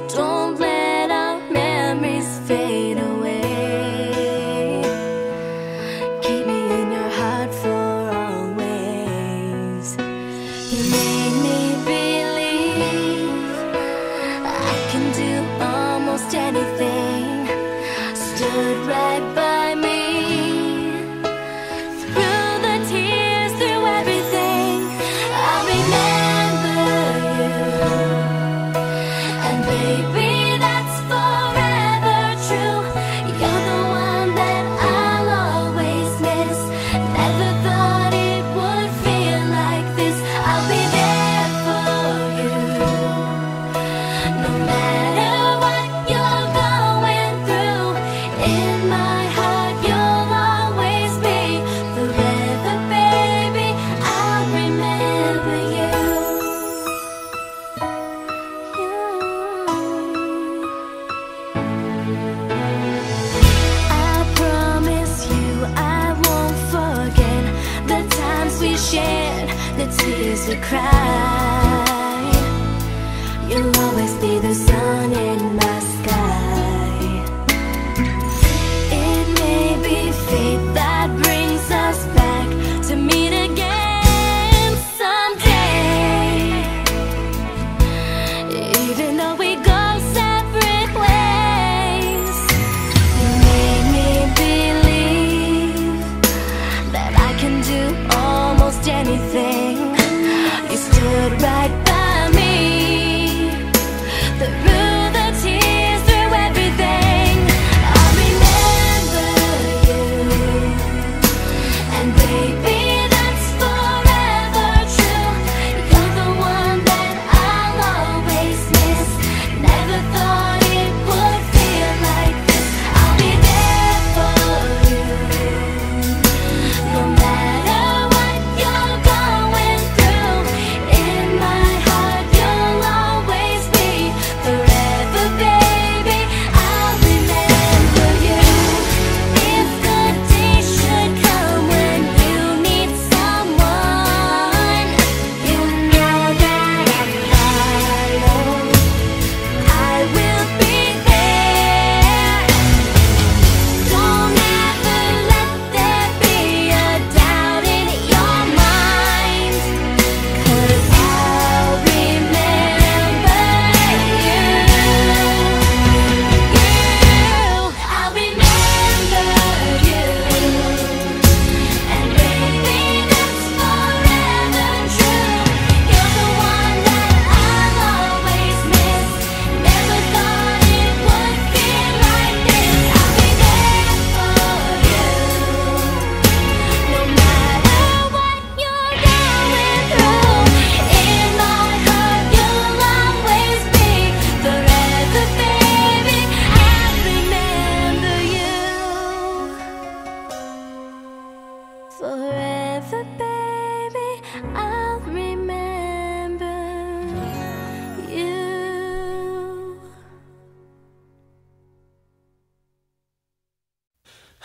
Don't.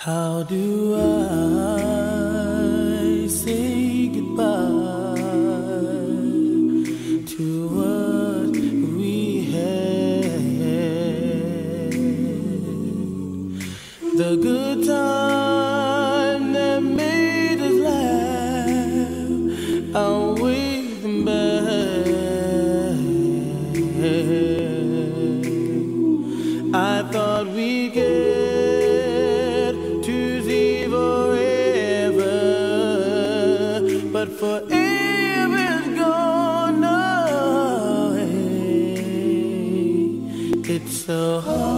How do I say? but for even gone away, it's so hard.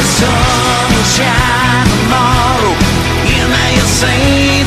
the sun will shine tomorrow, you may have seen.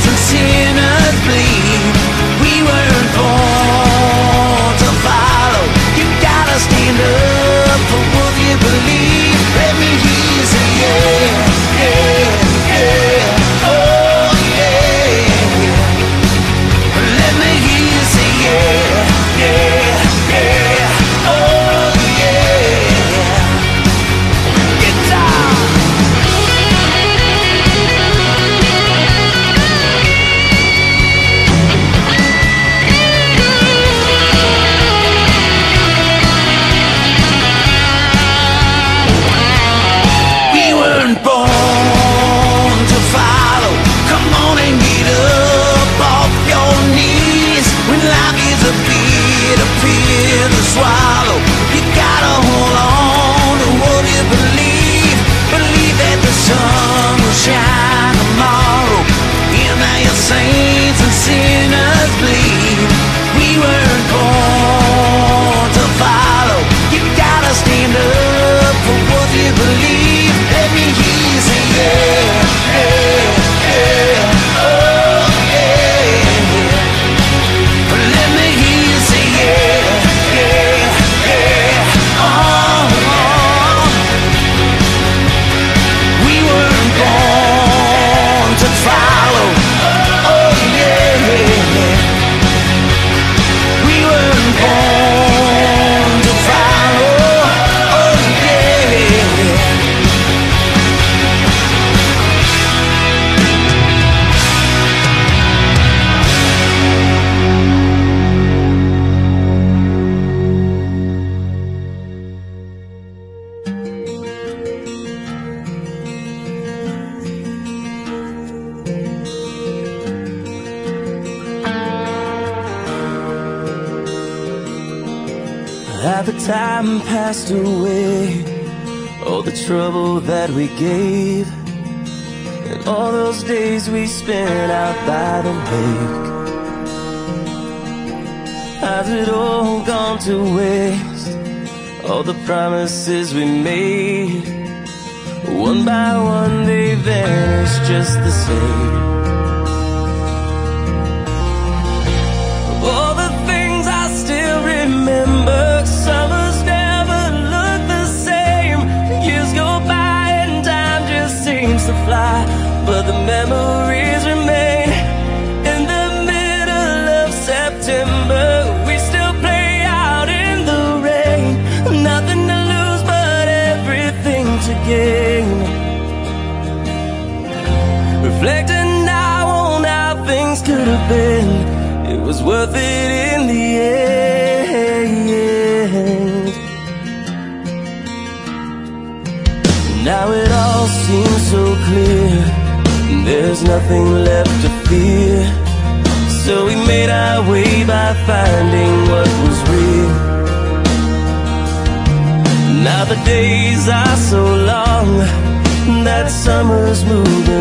the time passed away All the trouble that we gave And all those days we spent out by the lake Has it all gone to waste? All the promises we made One by one they vanished just the same but the memories remain. In the middle of September, we still play out in the rain. Nothing to lose, but everything to gain. Reflecting now on how things could have been, it was worth it. there's nothing left to fear. So we made our way by finding what was real. Now the days are so long That summer's moving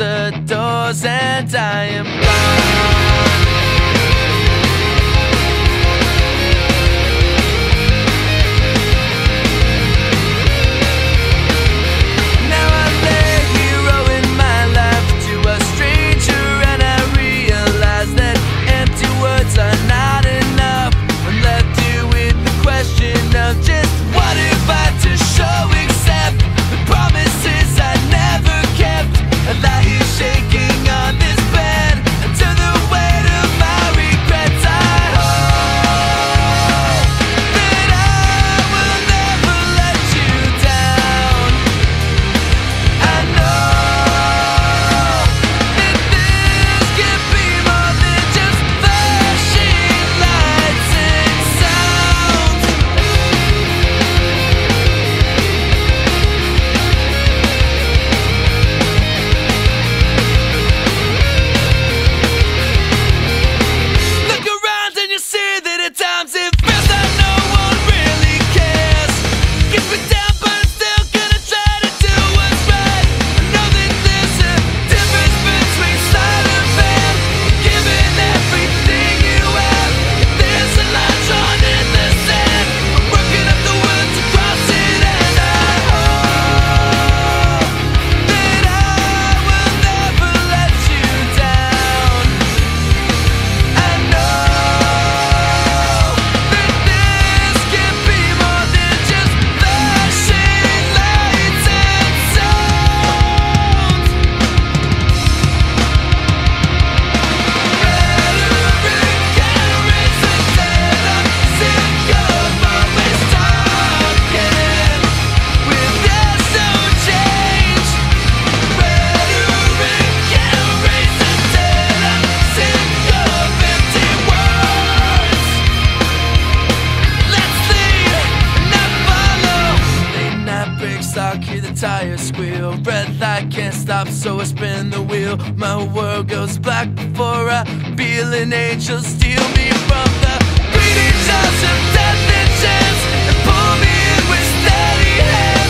the doors and I am gone the tires squeal. Red light can't stop, so I spin the wheel. My world goes black before I feel an angel steal me from the greedy jaws of death and chance and pull me in with steady hands.